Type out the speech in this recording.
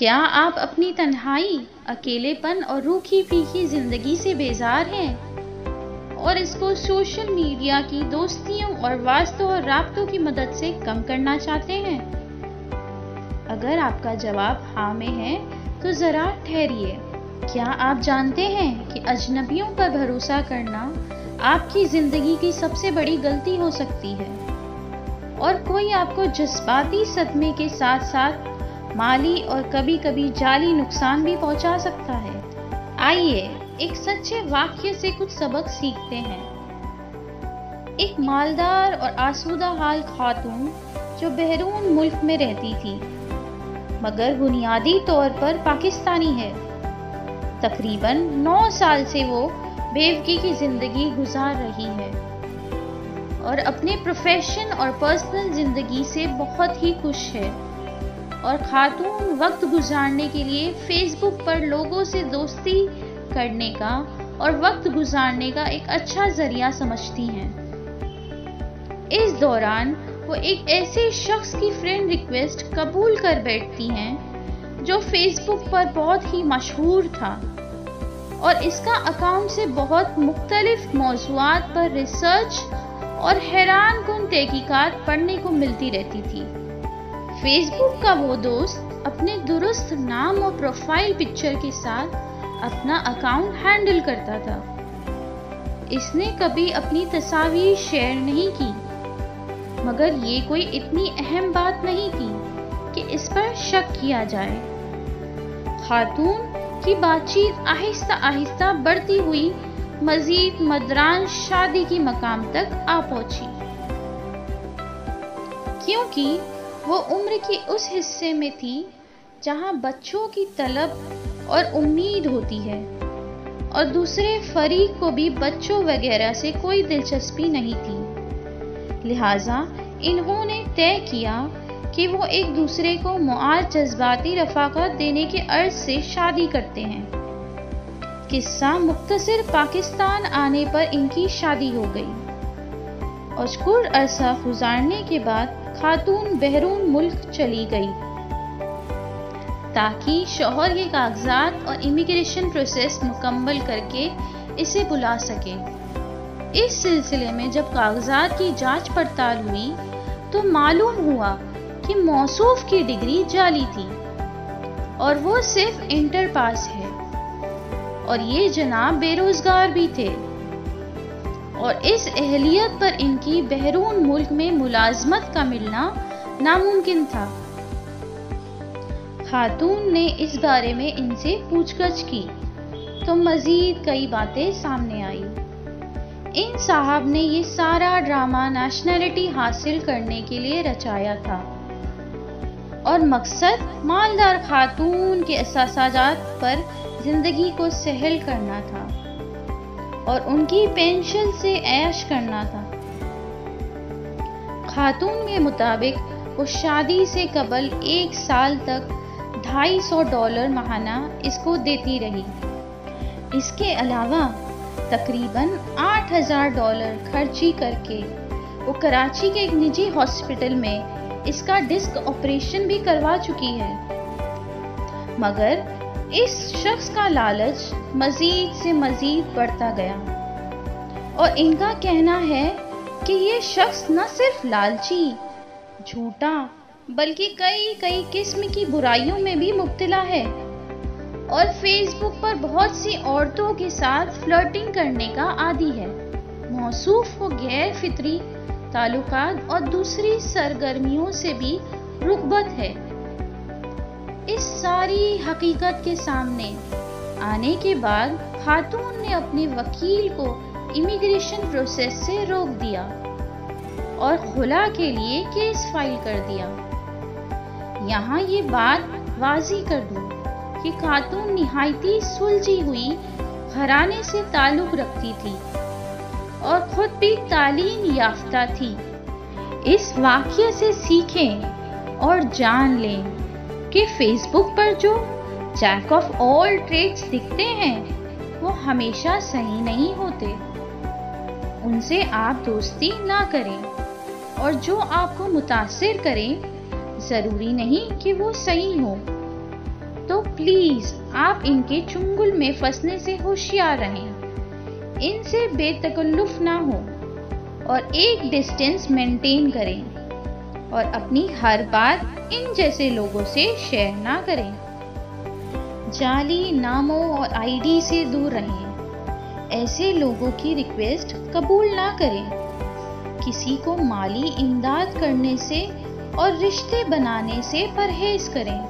क्या आप अपनी तन्हाई, अकेलेपन और रूखी फीकी ज़िंदगी से बेजार हैं? और इसको सोशल मीडिया की दोस्तियों और वास्तव और राबतों की मदद से कम करना चाहते हैं? अगर आपका जवाब हाँ में है तो ज़रा ठहरिए। क्या आप जानते हैं कि अजनबियों पर भरोसा करना आपकी ज़िंदगी की सबसे बड़ी गलती हो सकती है? और कोई आपको जज्बाती सदमे के साथ साथ माली और कभी कभी जाली नुकसान भी पहुँचा सकता है। आइए एक सच्चे वाक्य से कुछ सबक सीखते हैं। एक मालदार और आसूदा हाल खातून जो बहरून मुल्क में रहती थी, मगर बुनियादी तौर पर पाकिस्तानी है। तकरीबन नौ साल से वो बेवकी की ज़िंदगी गुजार रही है और अपने प्रोफेशन और पर्सनल ज़िंदगी से बहुत ही खुश है। और खातून वक्त गुजारने के लिए फेसबुक पर लोगों से दोस्ती करने का और वक्त गुजारने का एक अच्छा ज़रिया समझती हैं। इस दौरान वो एक ऐसे शख्स की फ्रेंड रिक्वेस्ट कबूल कर बैठती हैं, जो फेसबुक पर बहुत ही मशहूर था। और इसका अकाउंट से बहुत मुख्तलिफ़ मौजूद पर रिसर्च और हैरान कन तहकीकात पढ़ने को मिलती रहती थी। फेसबुक का वो दोस्त अपने दुरुस्त नाम और प्रोफ़ाइल पिक्चर के साथ अपना अकाउंट हैंडल करता था। इसने कभी अपनी तस्वीर शेयर नहीं की, मगर ये कोई इतनी अहम बात नहीं थी कि इस पर शक किया जाए। खातून की बातचीत आहिस्ता आहिस्ता बढ़ती हुई मजीद मदरान शादी की मकाम तक आ पहुँची। क्योंकि वो उम्र के उस हिस्से में थी जहाँ बच्चों की तलब और उम्मीद होती है, और दूसरे फरीक को भी बच्चों वगैरह से कोई दिलचस्पी नहीं थी। लिहाजा इन्होंने तय किया कि वो एक दूसरे को मुआज जज्बाती रफाकत देने के अर्ज़ से शादी करते हैं। किस्सा मुख्तसर पाकिस्तान आने पर इनकी शादी हो गई। और अरसा गुजारने के बाद खातून बहरून मुल्क चली गई। ताकि शोहर के कागजात और इमिग्रेशन प्रोसेस मुकम्मल करके इसे बुला सके। इस सिलसिले में जब कागजात की जाँच पड़ताल हुई तो मालूम हुआ कि मौसूफ की डिग्री जाली थी और वो सिर्फ़ इंटर पास है। और ये जनाब बेरोजगार भी थे। और इस अहलियत पर इनकी बहरून मुल्क में मुलाजमत का मिलना नामुमकिन था। खातून ने इस बारे में इनसे पूछगछ की तो मजीद कई बातें सामने आई। इन साहब ने ये सारा ड्रामा नेशनैलिटी हासिल करने के लिए रचाया था। और मकसद, मालदार खातून के असाजात पर ज़िंदगी को सहल करना था। और उनकी पेंशन से ऐश करना था। खातून के मुताबिक, वो शादी से कबल एक साल तक ढाई सौ डॉलर महाना इसको देती रही। इसके अलावा तकरीबन आठ हज़ार डॉलर खर्ची करके वो कराची के एक निजी हॉस्पिटल में इसका डिस्क ऑपरेशन भी करवा चुकी है। मगर इस शख्स का लालच मजीद से मजीद बढ़ता गया। और इनका कहना है कि ये शख्स न सिर्फ़ लालची, झूठा, बल्कि कई कई किस्म की बुराइयों में भी मुब्तला है। और फेसबुक पर बहुत सी औरतों के साथ फ्लर्टिंग करने का आदि है। मौसूफ को गैर फितरी ताल्लुकात और दूसरी सरगर्मियों से भी रुकबत है। इस सारी हकीकत के सामने आने के बाद खातून ने अपने वकील को इमिग्रेशन प्रोसेस से रोक दिया और खुला के लिए केस फ़ाइल कर दिया। यहाँ ये बात वाजी कर दूँ कि खातून निहायती सुलझी हुई, घराने से ताल्लुक रखती थी और खुद भी तालीम याफ्ता थी। इस वाक्य से सीखें और जान लें। कि फेसबुक पर जो जैक ऑफ़ ऑल ट्रेड्स दिखते हैं, वो हमेशा सही नहीं होते। उनसे आप दोस्ती ना करें और जो आपको मुतासर करें, ज़रूरी नहीं कि वो सही हो। तो प्लीज़ आप इनके चुंगल में फंसने से होशियार रहें। इनसे बेतकल्लुफ ना हो और एक डिस्टेंस मेंटेन करें। और अपनी हर बात इन जैसे लोगों से शेयर ना करें। जाली नामों और आईडी से दूर रहें। ऐसे लोगों की रिक्वेस्ट कबूल ना करें। किसी को माली इमदाद करने से और रिश्ते बनाने से परहेज करें।